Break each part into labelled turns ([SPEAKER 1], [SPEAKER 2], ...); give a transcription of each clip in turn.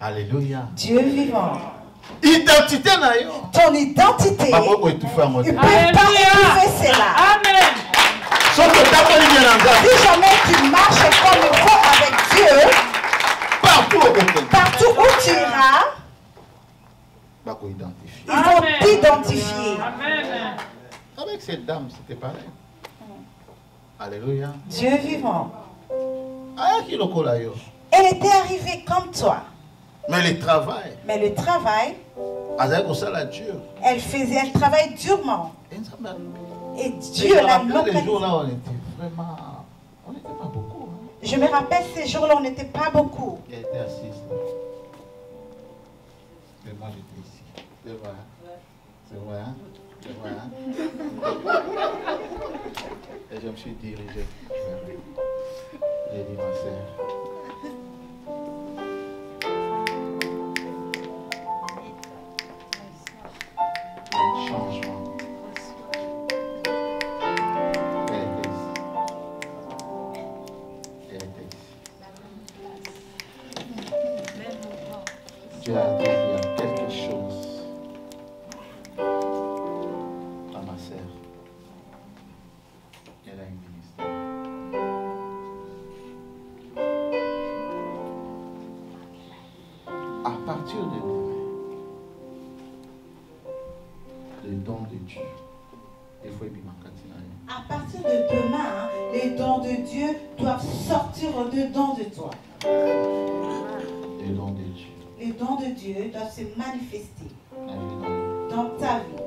[SPEAKER 1] Alléluia.
[SPEAKER 2] Dieu vivant.
[SPEAKER 1] Identité na yo.
[SPEAKER 2] Ton identité, il ne peut pas
[SPEAKER 3] Alléluia.
[SPEAKER 2] étouffer cela.
[SPEAKER 3] Amen.
[SPEAKER 2] Si jamais tu marches comme il faut avec Dieu,
[SPEAKER 1] Partout
[SPEAKER 2] partout où tu iras, ils vont t'identifier.
[SPEAKER 3] Amen.
[SPEAKER 1] Avec cette dame, c'était pareil. Alléluia.
[SPEAKER 2] Dieu vivant.
[SPEAKER 1] Yo?
[SPEAKER 2] Elle était arrivée comme toi,
[SPEAKER 1] Mais le travail,
[SPEAKER 2] mais le travail,
[SPEAKER 1] dur.
[SPEAKER 2] elle faisait, elle travaille durement.
[SPEAKER 1] Et
[SPEAKER 2] Et
[SPEAKER 1] Je
[SPEAKER 2] Dieu
[SPEAKER 1] me
[SPEAKER 2] l'a localisée.
[SPEAKER 1] jours là, on était vraiment. On n'était pas beaucoup. hein.
[SPEAKER 2] Je me rappelle ces jours-là, on n'était pas beaucoup.
[SPEAKER 1] Elle était assise là. Mais moi j'étais ici. C'est vrai. hein? C'est vrai. hein? C'est vrai. hein? Et je me suis dirigé. J'ai dit ma sœur.
[SPEAKER 2] Les dons de Dieu doivent se manifester
[SPEAKER 1] dans le-
[SPEAKER 2] ta vie,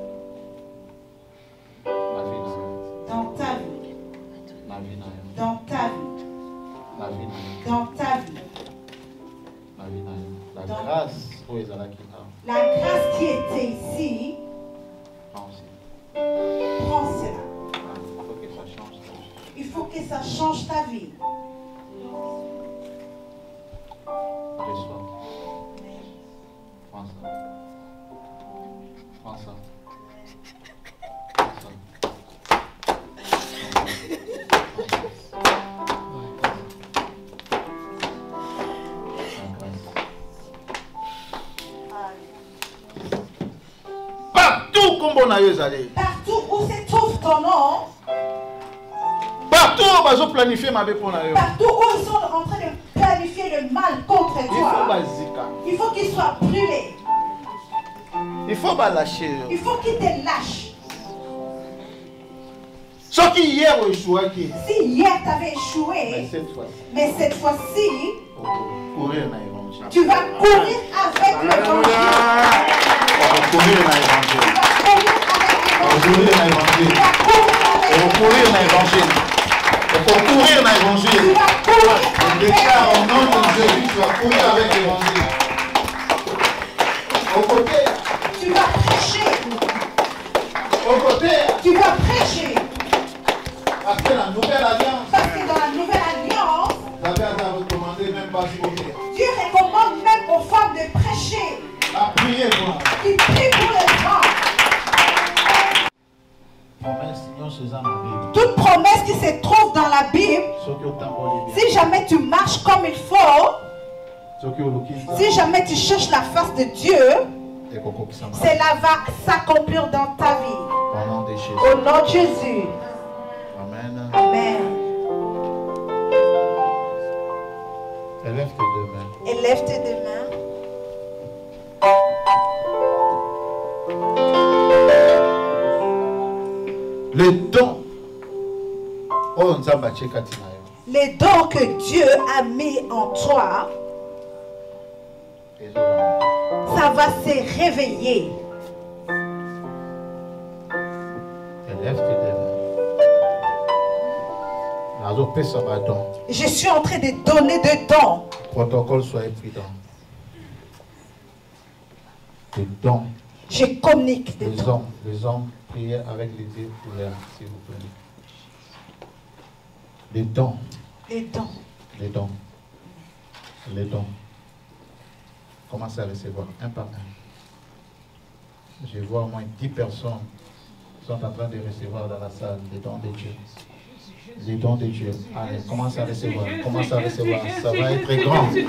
[SPEAKER 1] dans le-
[SPEAKER 2] ta vie,
[SPEAKER 1] dans le-
[SPEAKER 2] ta vie,
[SPEAKER 1] dans le-
[SPEAKER 2] ta vie.
[SPEAKER 1] Dans le- La grâce Partout
[SPEAKER 2] où se trouve ton nom,
[SPEAKER 1] Partout où planifié ma
[SPEAKER 2] partout ils sont en train de planifier le mal contre toi, il faut qu'ils soient brûlés.
[SPEAKER 1] Il faut pas lâcher.
[SPEAKER 2] Il faut qu'ils te lâchent.
[SPEAKER 1] Ce qui hier au échoué.
[SPEAKER 2] Si hier tu avais échoué, mais cette fois-ci,
[SPEAKER 1] courir l'évangile.
[SPEAKER 2] tu vas courir avec. Tu vas courir
[SPEAKER 1] va
[SPEAKER 2] l'évangile.
[SPEAKER 1] Courir dans l'évangile.
[SPEAKER 2] Tu vas courir avec
[SPEAKER 1] On va courir dans l'évangile. Il faut courir dans l'évangile.
[SPEAKER 2] Tu vas courir
[SPEAKER 1] Je déclare au nom de Jésus, tu vas courir avec l'évangile. Au côté,
[SPEAKER 2] Tu vas prêcher.
[SPEAKER 1] au côté,
[SPEAKER 2] Tu vas prêcher.
[SPEAKER 1] parce que la nouvelle alliance,
[SPEAKER 2] Parce que dans la nouvelle alliance,
[SPEAKER 1] à recommander même pas.
[SPEAKER 2] Dieu recommande même aux femmes de prêcher.
[SPEAKER 1] À prier pour
[SPEAKER 2] Il prie pour les femmes. Toute promesse qui se trouve dans la Bible, si jamais tu marches comme il faut, si jamais tu cherches la face de Dieu, cela va s'accomplir dans ta vie.
[SPEAKER 1] Au nom de Jésus.
[SPEAKER 2] Au nom de Jésus.
[SPEAKER 1] Amen.
[SPEAKER 2] Amen.
[SPEAKER 1] Élève tes deux mains.
[SPEAKER 2] Élève tes deux mains.
[SPEAKER 1] Le don. Oh.
[SPEAKER 2] Les dons que Dieu a mis en toi, ça va se réveiller. Je suis en train de donner des dons.
[SPEAKER 1] protocole soit prudent des dons
[SPEAKER 2] Je communique des
[SPEAKER 1] les
[SPEAKER 2] dons.
[SPEAKER 1] hommes les hommes priez avec les yeux ouverts s'il vous plaît les dons
[SPEAKER 2] Des dons.
[SPEAKER 1] les dons les dons commencez à recevoir un par un je vois au moins 10 personnes qui sont en train de recevoir dans la salle les dons de Dieu Les dons de Dieu. Allez, commence à recevoir. Commence à recevoir. Ça va être grand.
[SPEAKER 3] Jésus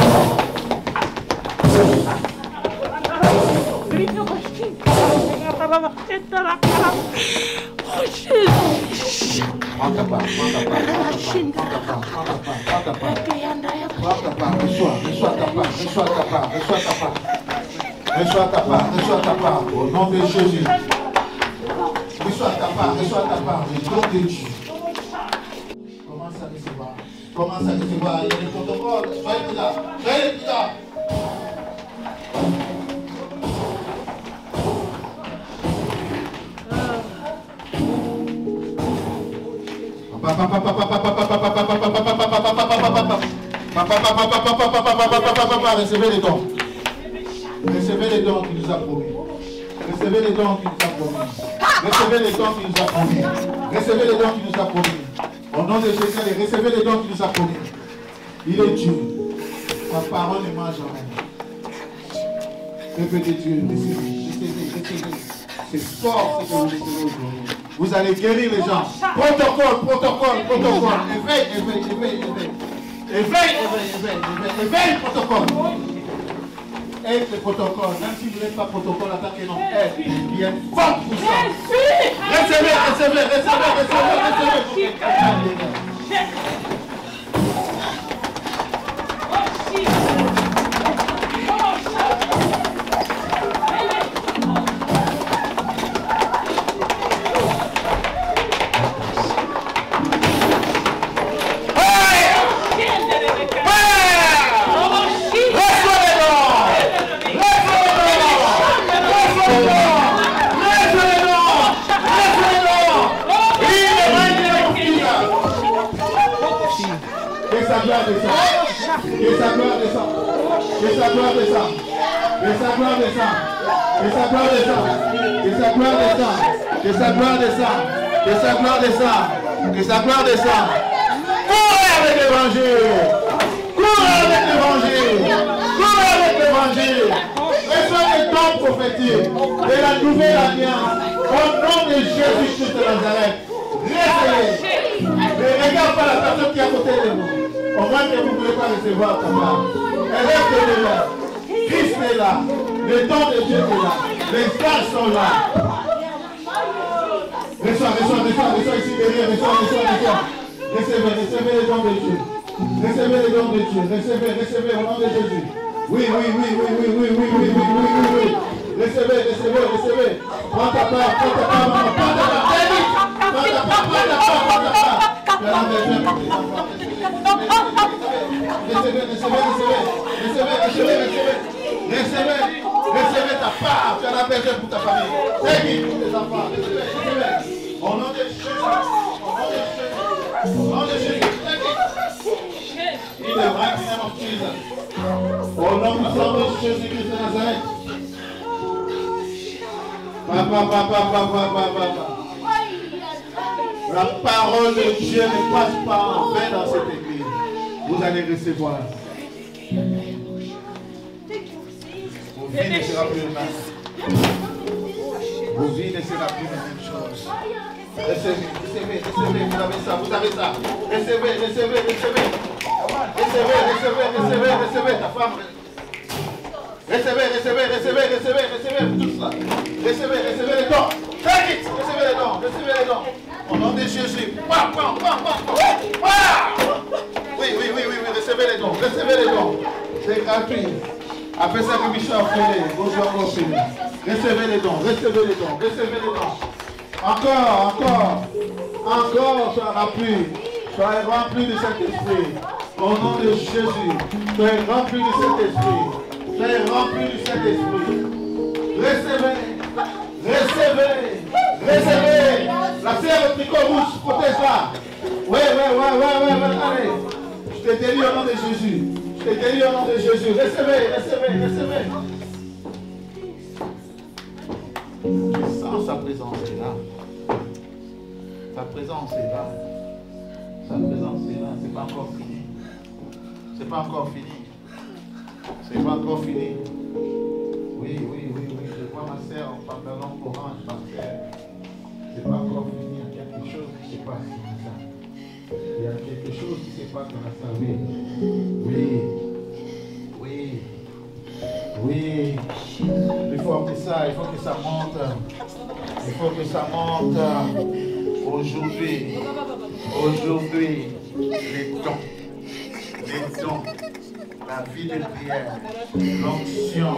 [SPEAKER 3] Oh
[SPEAKER 1] part, reçois ta part, reçois ta part, au nom de Jésus. Reçois ta part, reçois ta part, le nom de Dieu. Commence il y a des protocoles, soyez là, soyez plus Recevez les dons. Recevez les dons qu'il nous a promis. Recevez les dons qu'il nous a promis. Recevez les dons qu'il nous a promis. Recevez les dons qu'il nous a promis. Au nom de Jésus, recevez les dons qu'il nous a promis. Il est Dieu. Sa parole ne mange jamais. De Dieu, recevez, recevez. C'est fort ce que vous recevez aujourd'hui. Vous allez guérir les gens. Protocole, protocole, protocole. Éveille, éveille, éveille, éveille. Éveille, éveille, éveille, éveille, éveille, protocole. Aide le protocole. Même si vous n'êtes pas protocole, attaquez non. Aide. Il y a une forte puissance. Recevez, recevez, recevez, recevez, recevez. Que sa gloire descende. Courez avec l'évangile. Courez avec l'évangile. Courez avec l'évangile. Reçois les dons prophétiques de la nouvelle alliance. Au nom de Jésus-Christ de Nazareth. Recevez. Ne regarde pas la personne qui est à côté de vous. Au moins que vous ne voulez pas recevoir ta. Elle reste là. Christ est là. Le don de Dieu est là. Les stars sont là. Reçois, reçois, reçois ici derrière. Reçois, reçois, reçois. Recevez, recevez les dons de Dieu. Recevez les dons de Dieu. Recevez, recevez au nom de Jésus. Oui, oui, oui, oui, oui, oui, oui, oui, oui, oui, oui, oui. Recevez, recevez, recevez. Prends ta part, prends ta part, maman. Prends ta part. Prends ta part, prends ta part, prends ta part. As. Recevez, recevez, recevez. Recevez, recevez, recevez. Recevez, recevez ta part. Tu as la besoin pour ta famille. Vite pour tes enfants. Recevez, recevez. Au nom de Jésus-Christ de Nazareth. Papa, papa, papa, papa. La parole de Dieu ne passe pas en vain dans cette église. Vous allez recevoir. Vos vies ne sera plus la. Vos vies ne sera plus la même chose. Recevez, recevez, recevez, vous avez ça, vous avez ça. Recevez, recevez, recevez. Recevez, recevez, recevez, recevez ta femme. Recevez, recevez, recevez, recevez, recevez tous là. Recevez, recevez les dons. Très vite, recevez les dons, recevez les dons. Au nom de Jésus. Oui, oui, oui, oui, oui, recevez les dons, recevez les dons. C'est gratuit. Après ça, que Michel a fait, bonjour. Recevez les dons, recevez les dons, recevez les dons. Encore, encore, encore, sois rempli. Soyez rempli de cet esprit. Au nom de Jésus, soyez rempli de cet esprit. Soyez rempli de cet esprit. Recevez, recevez, recevez. La sœur au tricot rouge, protège-la. Oui, oui, oui, oui, oui, allez. Je te délie au nom de Jésus. Je te délie au nom de Jésus. Recevez, recevez, recevez. Je sens sa présence est là. Sa présence est là. Sa présence est là. C'est pas encore fini. C'est pas encore fini. C'est pas encore fini. Oui, oui, oui, oui. Je vois ma soeur en pantalon orange par terre. C'est pas encore fini. Il y a quoi ça Il y a quelque chose qui se passe dans la salle. Oui. Oui. Oui. Oui. Il faut que ça, il faut que ça monte. Il faut que ça monte. Aujourd'hui. Aujourd'hui. Les dons. Les. La vie de prière. L'onction.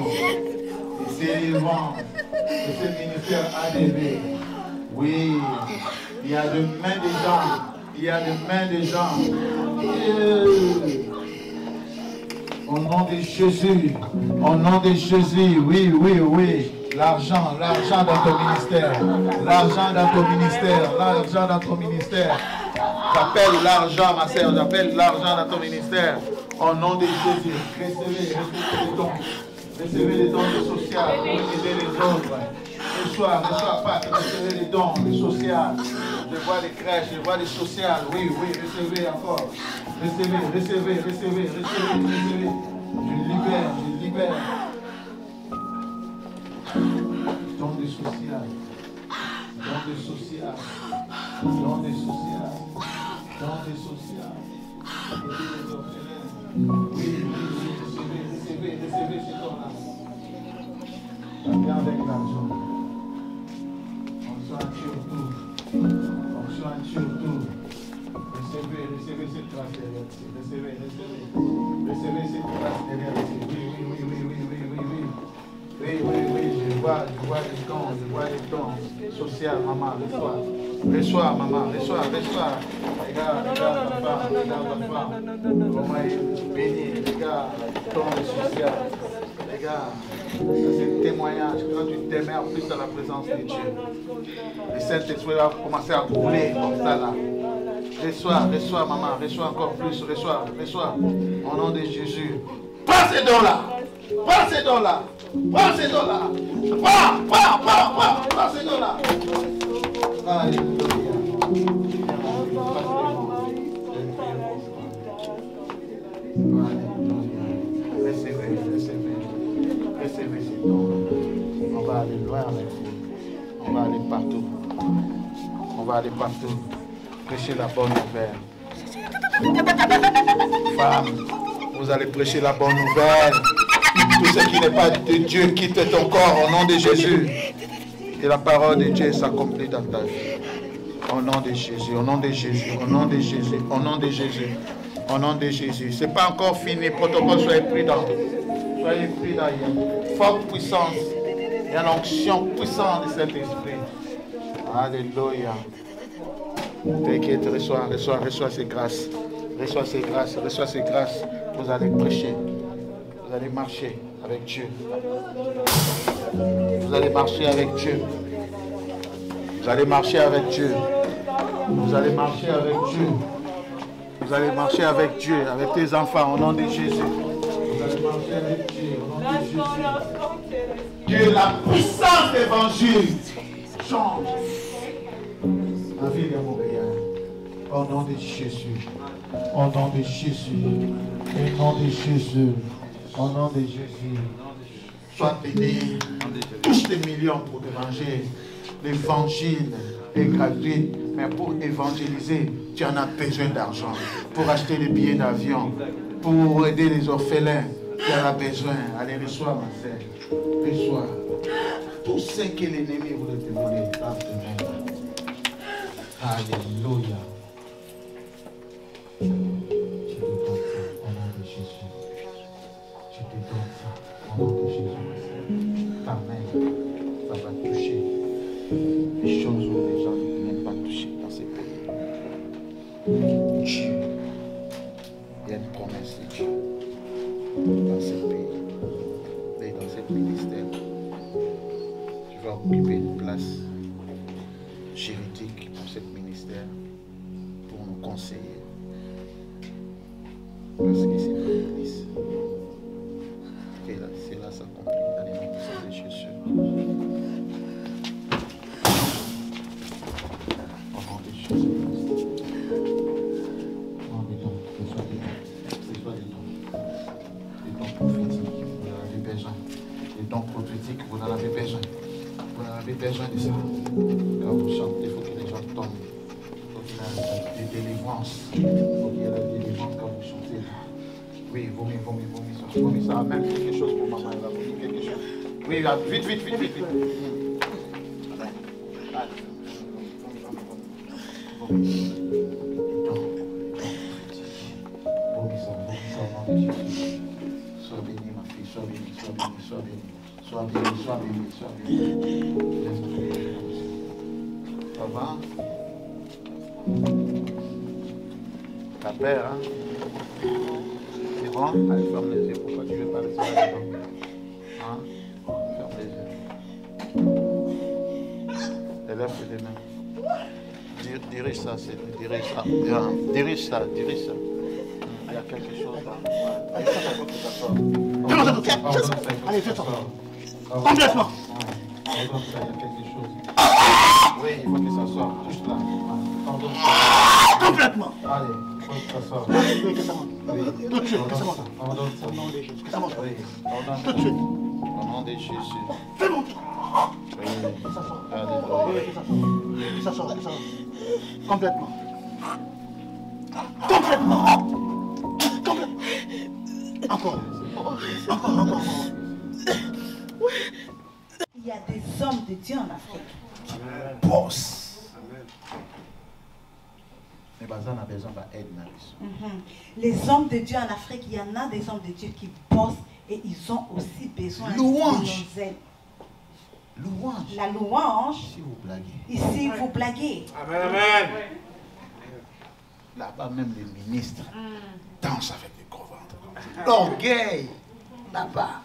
[SPEAKER 1] Les éléments de ce ministère ADV. Oui. Il y a de mains des gens. Il y a de mains des gens. Au nom de Jésus. Au nom de Jésus. Oui, oui, oui. L'argent, l'argent dans ton ministère. L'argent dans ton ministère. L'argent dans ton ministère. J'appelle l'argent, ma sœur. J'appelle l'argent dans ton ministère. Au nom de Jésus. Recevez, recevez les dons. Recevez les dons de social pour les autres. Reçois, reçois pas, recevez les dons, les social. Je vois des crèches, je vois des sociales. Oui, oui, recevez encore. Recevez, recevez, recevez, recevez, recevez. Je libère, je libère. Don de social. Don de social. Don de social. Don de social. Aidez les orphelins. Oui, recevez, recevez, recevez ces dons-là. Viens avec l'argent. On soit surtout. On soit surtout. Recevez, recevez cette grâce derrière. Recevez, recevez. Recevez cette grâce derrière. Oui, oui, oui, oui, oui, oui, oui, oui. Oui, oui, vois, je vois les dons, je vois les dons. Social, maman, reçois. Reçois, maman, reçois, reçois. Regarde, regarde ta femme, regarde ta femme. Comment elle est bénie, regarde, ton social. Regarde, c'est un témoignage. Quand tu t'aimes plus dans la présence de Dieu, le Saint-Esprit va commencer à rouler comme ça là. Reçois, reçois, maman, reçois encore plus, reçois, reçois. Au nom de Jésus. Prends ces dons-là. Prends ces dons-là. Prends ces dons-là. On va aller loin. On va aller partout. On va aller partout. Prêcher la bonne nouvelle. Femme, vous allez prêcher la bonne nouvelle. Tout ce qui n'est pas de Dieu quitte ton corps au nom de Jésus. Et la parole de Dieu s'accomplit dans ta vie. Au nom de Jésus, au nom de Jésus, au nom de Jésus, au nom de Jésus, au nom de Jésus. Ce n'est pas encore fini. Protocole, soyez prudents. Soyez prudents. Forte puissance. Il y a une onction puissante de cet esprit. Alléluia. T'inquiète, reçois, reçois, reçois ces grâces. Reçois ces grâces, reçois ces grâces. Vous allez prêcher. Allez marcher avec Dieu. Vous allez marcher avec Dieu. Vous allez marcher avec Dieu. Vous allez marcher avec Dieu. Vous allez marcher avec Dieu, avec tes enfants, au nom de Jésus. Vous allez marcher avec. Dieu, la puissance d'évangile change la vie de Montréal. Au nom de Jésus. Au nom de Jésus. Au nom de Jésus. Au nom de Jésus. Sois béni. Touche des millions pour l'évangile. L'évangile est gratuit, mais pour évangéliser, tu en as besoin d'argent. Pour acheter des billets d'avion, pour aider les orphelins, tu en as besoin. Allez, reçois, ma sœur. Reçois. Tout ce que l'ennemi voulait te voler. Alléluia. Parce là, vite, vite, vite, vite. Sois bénie, ma fille, sois bénie, sois bénie, sois bénie. Sois bénie, sois bénie, sois comme ça. Va? Ta père, hein? C'est bon? Allez, ferme les yeux. Pourquoi tu ne veux pas laisser la maison? Hein? Les mains. Dirige ça, c'est dirige ça. Dirige ça, dirige ça. Il y a quelque chose là. Allez,
[SPEAKER 4] Allez,
[SPEAKER 1] que
[SPEAKER 4] fais
[SPEAKER 1] ça
[SPEAKER 4] ça.
[SPEAKER 1] sorte.
[SPEAKER 4] Complètement.
[SPEAKER 1] Pardonne, ça, il y a quelque chose. Oui, il faut que ça sorte. Touche là.
[SPEAKER 4] Complètement.
[SPEAKER 1] Allez, il faut que ça sorte.
[SPEAKER 4] Oui, que ça monte.
[SPEAKER 1] Oui.
[SPEAKER 4] Tout de suite, que ça monte.
[SPEAKER 1] Pardonne ça.
[SPEAKER 4] Au nom de Jésus, que ça monte.
[SPEAKER 1] Oui, pardonne
[SPEAKER 4] Tout de suite.
[SPEAKER 1] Au nom de Jésus.
[SPEAKER 4] Complètement. Complètement. Complètement. Encore. Encore, encore, encore.
[SPEAKER 2] Il y a des hommes de Dieu en Afrique.
[SPEAKER 1] Boss. Mais baza na besoin d'aide.
[SPEAKER 2] Mhm. Les hommes de Dieu en Afrique, il y en a des hommes de Dieu qui bossent et ils ont aussi besoin
[SPEAKER 1] Louange.
[SPEAKER 2] de nos aides.
[SPEAKER 1] Louange.
[SPEAKER 2] La louange,
[SPEAKER 1] Si vous blaguez.
[SPEAKER 2] ici, vous blaguez.
[SPEAKER 5] Amen, amen.
[SPEAKER 1] Là-bas, même les ministres dansent avec des gros ventres. L'orgueil, là-bas.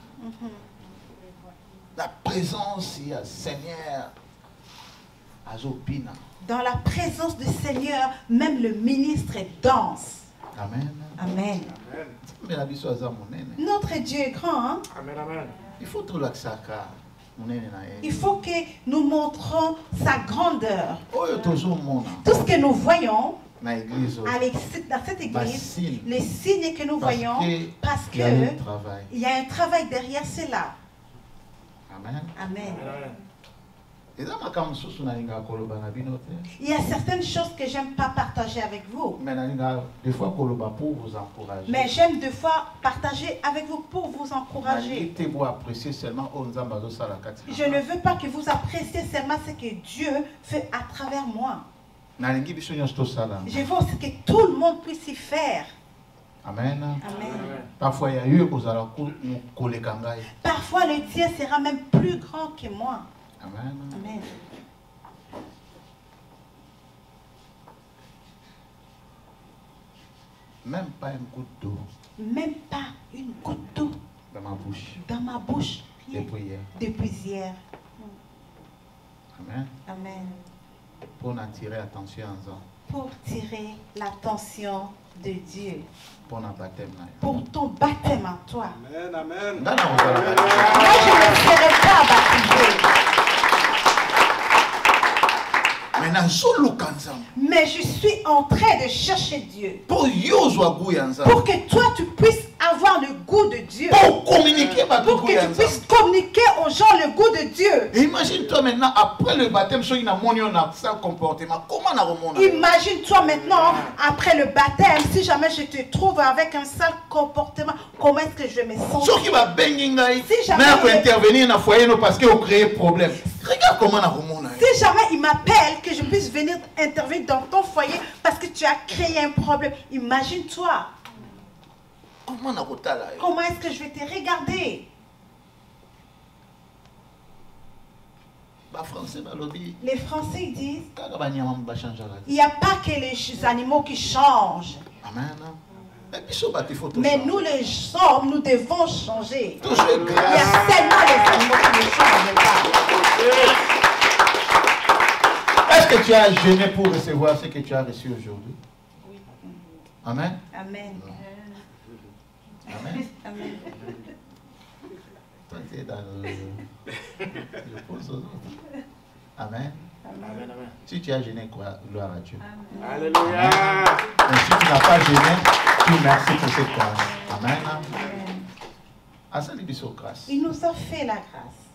[SPEAKER 1] La présence, il y a Seigneur. Azopina.
[SPEAKER 2] Dans la présence du Seigneur, même le ministre danse.
[SPEAKER 1] Amen.
[SPEAKER 2] Amen.
[SPEAKER 1] Monene.
[SPEAKER 2] Notre Dieu est grand. hein?
[SPEAKER 5] Amen, amen.
[SPEAKER 1] Il faut na ye.
[SPEAKER 2] Il faut que nous montrons sa grandeur.
[SPEAKER 1] tozomona
[SPEAKER 2] Tout ce que nous voyons l'ex- dans cette église, les signes que nous voyons, parce
[SPEAKER 1] il y a un
[SPEAKER 2] que
[SPEAKER 1] travail.
[SPEAKER 2] il y a un travail derrière cela.
[SPEAKER 1] Amen.
[SPEAKER 2] Amen. Il y a certaines choses que j'aime pas partager avec vous.
[SPEAKER 1] mais nalingaka des fois
[SPEAKER 2] j'aime partager avec vous pour vous encourager.
[SPEAKER 1] na
[SPEAKER 2] Je ne veux pas que vous appréciez seulement ce que Dieu fait à travers moi. Je veux aussi que tout le monde puisse y faire.
[SPEAKER 1] amen
[SPEAKER 2] Amen.
[SPEAKER 1] parfois kozala ko- koleka ngai
[SPEAKER 2] Parfois, le tien sera même plus grand que moi.
[SPEAKER 1] Amen
[SPEAKER 2] Amen.
[SPEAKER 1] même pas une goutte d'eau
[SPEAKER 2] Même pas une goutte d'eau
[SPEAKER 1] dans ma bouche
[SPEAKER 2] dans ma bouche.
[SPEAKER 1] Depuis hier
[SPEAKER 2] Depuis hier.
[SPEAKER 1] amen
[SPEAKER 2] Amen.
[SPEAKER 1] pour attirer attention en nzambe
[SPEAKER 2] Pour tirer l'attention de Dieu.
[SPEAKER 1] na yo
[SPEAKER 2] Pour ton baptême en toi.
[SPEAKER 5] Amen, amen.
[SPEAKER 1] baptême.
[SPEAKER 2] Moi, je ne serai pas baptisé. Mais je suis en train de chercher Dieu. Pour que toi, tu puisses avoir le goût de Dieu.
[SPEAKER 1] mpo communiquer
[SPEAKER 2] Pour que tu puisses communiquer aux gens le goût de Dieu.
[SPEAKER 1] Et imagine-toi maintenant, après le baptême, comportement, comment?
[SPEAKER 2] Imagine-toi maintenant, après le baptême, si jamais je te trouve avec un sale comportement, comment est-ce que je me
[SPEAKER 1] soki babengi ngai
[SPEAKER 2] Si jamais-
[SPEAKER 1] naya kointervenir na foyer no parce que ocréé problème regarde comment nakomona yo
[SPEAKER 2] Si jamais il m'appelle, que je puisse venir intervenir dans ton foyer parce que tu as créé un problème, imagine-toi,
[SPEAKER 1] comment
[SPEAKER 2] est-ce que je vais te regarder? Les Français disent, il n'y a pas que les animaux qui changent,
[SPEAKER 1] amen mais ifo
[SPEAKER 2] mais nous les hommes, nous devons changer. Il y a seulement les animaux qui ne changent pas.
[SPEAKER 1] Que tu as gêné pour recevoir ce que tu as reçu aujourd'hui amen
[SPEAKER 2] Amen.
[SPEAKER 1] amen
[SPEAKER 2] Amen.
[SPEAKER 1] toi tu es dans le je pose aux autres amen
[SPEAKER 5] Amen, amen.
[SPEAKER 1] si tu as gêné gloire gloire à Dieu
[SPEAKER 5] Alléluia.
[SPEAKER 1] Mais si tu n'as pas gêné, tu merci pour cette grâce. Amen. Biso grâce.
[SPEAKER 2] Il nous a fait la grâce.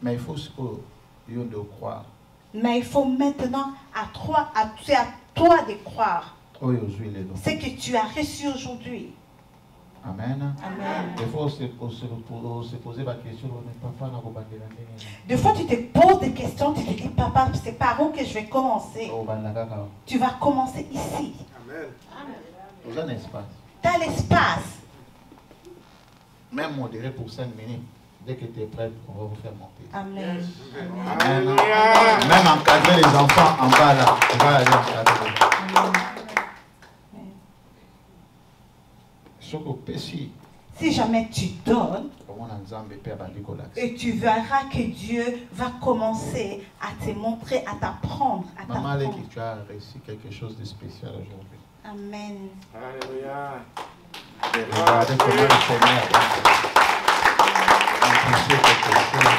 [SPEAKER 1] Mais il faut ce que de croire.
[SPEAKER 2] Mais il faut maintenant à toi, à, c'est à toi de croire
[SPEAKER 1] lelo
[SPEAKER 2] ce que tu as reçu aujourd'hui.
[SPEAKER 1] amen
[SPEAKER 2] Amen.
[SPEAKER 1] des fois ose- ose- ose poser baquestion mais papa?
[SPEAKER 2] Des fois, tu te poses des questions, tu te dis, papa, c'est par où que je vais commencer?
[SPEAKER 1] Okobanda kaka
[SPEAKER 2] Tu vas commencer ici,
[SPEAKER 5] Amen.
[SPEAKER 1] espace
[SPEAKER 2] dans l'espace.
[SPEAKER 1] même modéré pour 5 minutes dès que tu es prêt on va vous faire monter
[SPEAKER 2] Amen.
[SPEAKER 1] Même encadrer les enfants en bas là, on va aller encadrer.
[SPEAKER 2] Si jamais tu donnes, et tu verras que Dieu va commencer à te montrer, à t'apprendre, à
[SPEAKER 1] Maman
[SPEAKER 2] t'apprendre.
[SPEAKER 1] Aleki, tu as réussi quelque chose de spécial aujourd'hui.
[SPEAKER 2] Amen.
[SPEAKER 5] Alléluia.
[SPEAKER 1] Regardez comment le Seigneur
[SPEAKER 2] Amen.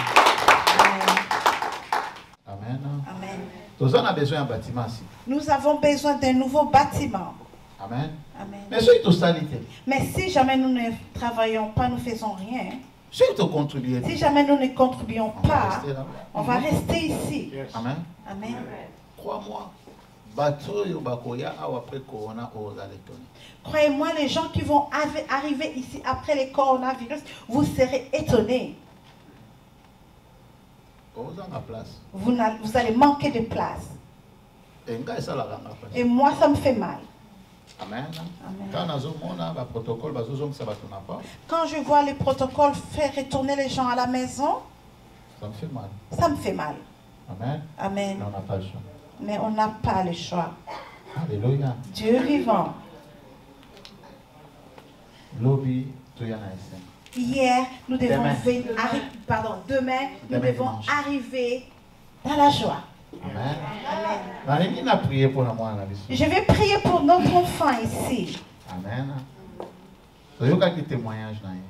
[SPEAKER 1] Amen.
[SPEAKER 2] Amen.
[SPEAKER 1] Nous avons besoin d'un bâtiment ici.
[SPEAKER 2] Nous avons besoin d'un nouveau bâtiment.
[SPEAKER 1] Amen.
[SPEAKER 2] Amen.
[SPEAKER 1] Mais si
[SPEAKER 2] jamais nous ne travaillons pas, nous ne faisons rien,
[SPEAKER 1] si
[SPEAKER 2] jamais nous ne contribuons pas, on va rester ici.
[SPEAKER 1] Amen.
[SPEAKER 2] Amen.
[SPEAKER 1] Crois-moi.
[SPEAKER 2] Croyez-moi, les gens qui vont arri- arriver ici après le coronavirus, vous serez étonnés. Vous, allez manquer de place. Et moi, ça me fait mal.
[SPEAKER 1] amen.
[SPEAKER 2] Quand je vois les protocoles faire retourner les gens à la maison,
[SPEAKER 1] ça me fait mal.
[SPEAKER 2] ça me fait mal.
[SPEAKER 1] amen. On n'a pas le choix
[SPEAKER 2] Mais on n'a pas le choix.
[SPEAKER 1] alléluia
[SPEAKER 2] Dieu vivant. Hier, nous devons
[SPEAKER 1] Demain.
[SPEAKER 2] venir, arri- pardon, demain, nous
[SPEAKER 1] Demain
[SPEAKER 2] devons
[SPEAKER 1] dimanche.
[SPEAKER 2] arriver dans la joie.
[SPEAKER 1] amen
[SPEAKER 2] Amen. Je vais prier pour notre enfant ici.
[SPEAKER 1] amen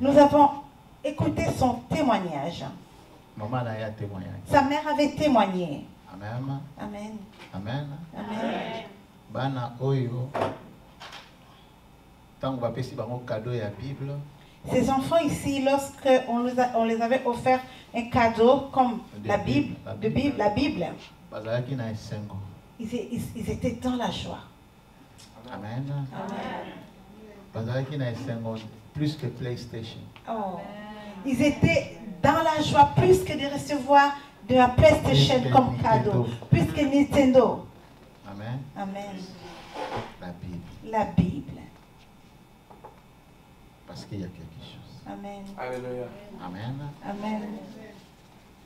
[SPEAKER 2] Nous avons écouté son témoignage. Sa mère avait témoigné.
[SPEAKER 1] Amen
[SPEAKER 2] Amen.
[SPEAKER 1] amen
[SPEAKER 2] Amen.
[SPEAKER 1] bana oyo bapesi bango cadeau ya bible
[SPEAKER 2] Ces enfants ici, lorsque on, nous a- on les avait offert un cadeau comme la Bible,
[SPEAKER 1] la
[SPEAKER 2] de
[SPEAKER 1] Bible.
[SPEAKER 2] La ils, é- ils- ils étaient dans la joie.
[SPEAKER 1] amen plus que playstation
[SPEAKER 2] Oh. Ils étaient dans la joie plus que de recevoir de la PlayStation comme cadeau, plus que Nintendo.
[SPEAKER 1] amen
[SPEAKER 2] Amen.
[SPEAKER 1] la bible
[SPEAKER 2] La Bible.
[SPEAKER 1] parce qu'il y a quelque chose
[SPEAKER 2] Amen.
[SPEAKER 5] Alléluia.
[SPEAKER 1] amen
[SPEAKER 2] Amen.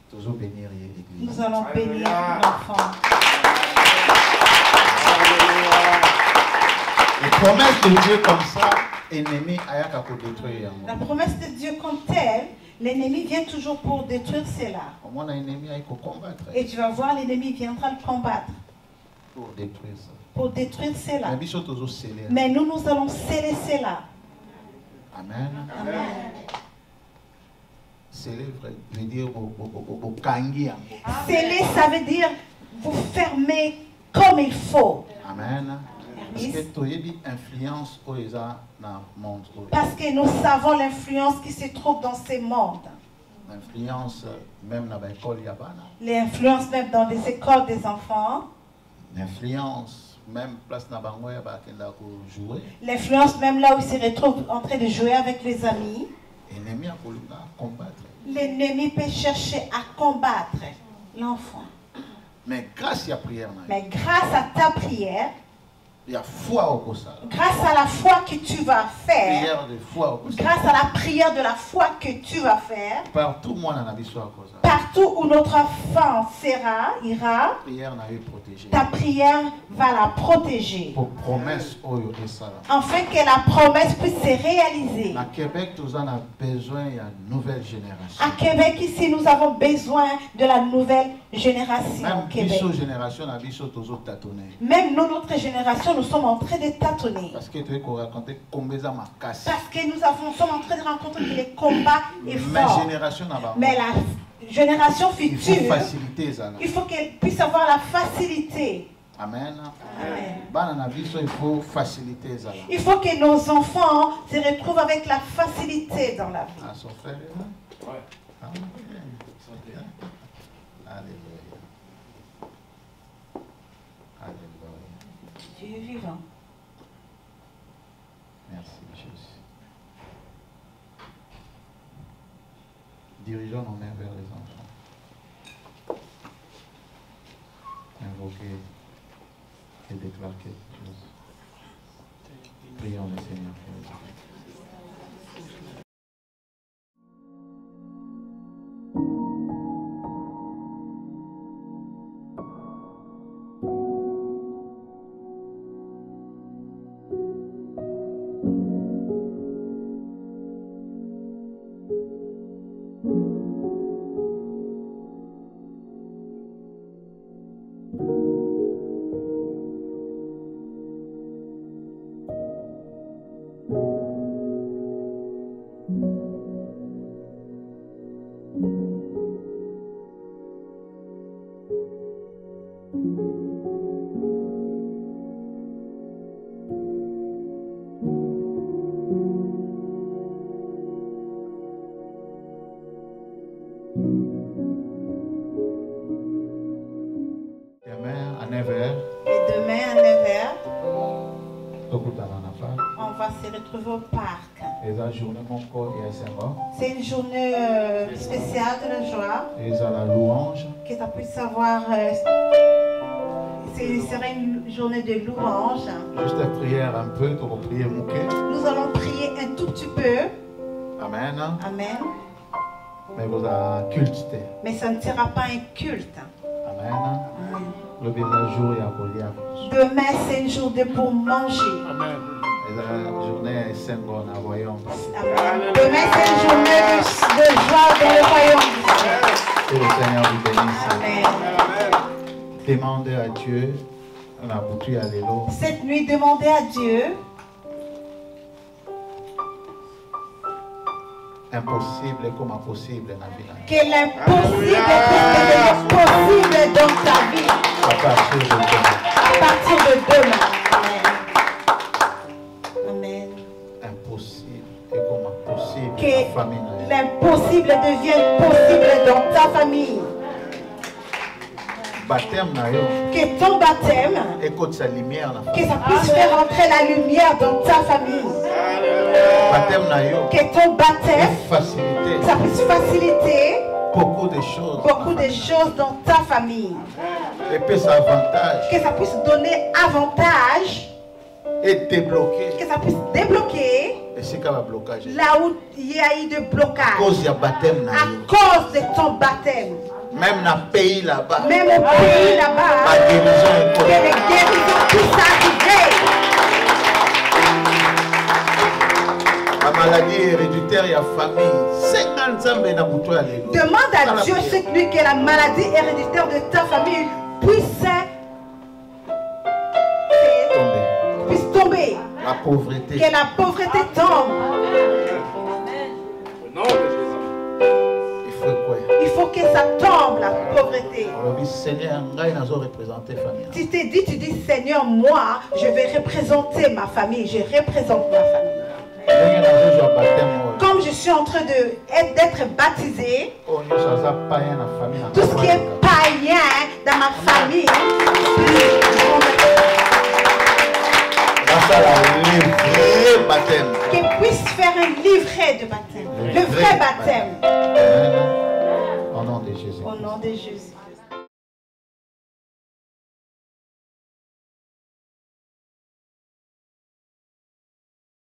[SPEAKER 1] tozobénir ye église
[SPEAKER 2] Nous allons bénir l'enfant.
[SPEAKER 5] Alléluia.
[SPEAKER 1] les promesses de dieu comme ça ennemi ayaka kodétruire
[SPEAKER 2] La
[SPEAKER 1] yango
[SPEAKER 2] promesse de Dieu comme telle, l'ennemi vient toujours pour détruire cela. Et tu vas voir, l'ennemi viendra le combattre
[SPEAKER 1] pour détruire ça
[SPEAKER 2] pour détruire cela. Mais nous, nous allons sceller cela.
[SPEAKER 1] amen
[SPEAKER 2] Amen.
[SPEAKER 1] vrai veut dire
[SPEAKER 2] Sceller, ça veut dire vous fermer comme il faut.
[SPEAKER 1] amen parce que
[SPEAKER 2] nous savons l'influence qui se trouve dans ces mondes.
[SPEAKER 1] influence même na baekole ya bana
[SPEAKER 2] L'influence même dans les écoles des enfants.
[SPEAKER 1] influence même place kojouer
[SPEAKER 2] L'influence même là où ils se retrouvent en train de jouer avec les amis. L'ennemi peut chercher à combattre l'enfant.
[SPEAKER 1] mais grâce ya prière
[SPEAKER 2] Mais grâce à ta prière, grâce à la foi que tu vas faire, grâce à la prière de la foi que tu vas faire,
[SPEAKER 1] partout
[SPEAKER 2] où notre enfant sera, ira, ta prière va la protéger.
[SPEAKER 1] esala
[SPEAKER 2] Afin que la promesse puisse se réaliser. À Québec, ici, nous avons besoin de la nouvelle génération
[SPEAKER 1] même
[SPEAKER 2] Québec. Même nous, notre génération, nous sommes en train de tâtonner.
[SPEAKER 1] parce que
[SPEAKER 2] nous avons, sommes en train de rencontrer que les combats est
[SPEAKER 1] mais
[SPEAKER 2] fort.
[SPEAKER 1] génération na bango
[SPEAKER 2] Mais la génération
[SPEAKER 1] il faut
[SPEAKER 2] future,
[SPEAKER 1] facilité ezala
[SPEAKER 2] il faut qu'elle puisse avoir la facilité.
[SPEAKER 1] amen
[SPEAKER 2] Amen.
[SPEAKER 1] il faut facilité ezala
[SPEAKER 2] Il faut que nos enfants se retrouvent avec la facilité dans la vie.
[SPEAKER 1] Ah. Amen. Alléluia. Alléluia.
[SPEAKER 2] Dieu est vivant.
[SPEAKER 1] Merci Jésus. Dirigeons nos mains vers les enfants. Invoquer et quelque chose. Prions le Seigneur
[SPEAKER 2] C'est une journée euh, spéciale de la joie.
[SPEAKER 1] eza la louange
[SPEAKER 2] Que tu puisses savoir. euh, c'est- ce sera une journée de louange.
[SPEAKER 1] juste prière un peu tokoprier moke
[SPEAKER 2] Nous allons prier un tout petit peu.
[SPEAKER 1] amen
[SPEAKER 2] Amen.
[SPEAKER 1] mais kozala culte te
[SPEAKER 2] Mais ça ne sera pas un culte.
[SPEAKER 1] amen
[SPEAKER 2] Amen.
[SPEAKER 1] jour ya kolia
[SPEAKER 2] Demain, c'est une journée pour manger.
[SPEAKER 5] Amen.
[SPEAKER 1] Eza journée ya esengo na royaume.
[SPEAKER 2] Demain, c'est une journée de, joie dans le royaume.
[SPEAKER 1] que le seigneur vous bénisse
[SPEAKER 2] Amen.
[SPEAKER 1] Demandez à dieu butu ya lelo
[SPEAKER 2] Cette nuit, demandez à Dieu
[SPEAKER 1] impossible ekoma possible na vie na yo.
[SPEAKER 2] que l'impossible est possible dans ta vie
[SPEAKER 1] à partir de demain
[SPEAKER 2] à partir de demain. L'impossible devienne possible dans ta famille. Que ton baptême,
[SPEAKER 1] ekotisa lumière na
[SPEAKER 2] que ça puisse faire entrer la lumière dans ta famille. Que ton baptême, ça puisse faciliter
[SPEAKER 1] beaucoup de choses.
[SPEAKER 2] beaucoup de choses dans ta famille.
[SPEAKER 1] epesa avantage.
[SPEAKER 2] Que ça puisse donner avantage,
[SPEAKER 1] et débloquer.
[SPEAKER 2] que ça puisse débloquer là où il y a eu de blocage. À cause de ton baptême.
[SPEAKER 1] même na pays là-bas.
[SPEAKER 2] Même au pays là-bas,
[SPEAKER 1] baguérison
[SPEAKER 2] que les
[SPEAKER 1] ekota
[SPEAKER 2] guérisons puissent arriver.
[SPEAKER 1] bamaladi héréditaire ya famille. Senga nzambe na buto ya lelo
[SPEAKER 2] Demande à
[SPEAKER 1] Dans la
[SPEAKER 2] Dieu nuit que la maladie héréditaire de ta famille. Puisse,
[SPEAKER 1] la pauvreté
[SPEAKER 2] Que la pauvreté tombe.
[SPEAKER 5] Au nom de Jésus.
[SPEAKER 1] il faut quoi?
[SPEAKER 2] Il faut que ça tombe, la pauvreté. Tu t'es dit, tu dis, Seigneur, moi, je vais représenter ma famille. Je représente ma famille. Comme je suis en train de- d'être baptisé,
[SPEAKER 1] na
[SPEAKER 2] tout ce qui est païen dans ma famille,
[SPEAKER 1] basala le vrai baptême
[SPEAKER 2] qu'ils puissent faire un livret de baptême. Le vrai baptême.
[SPEAKER 1] Au nom de jésus
[SPEAKER 2] Au nom de Jésus.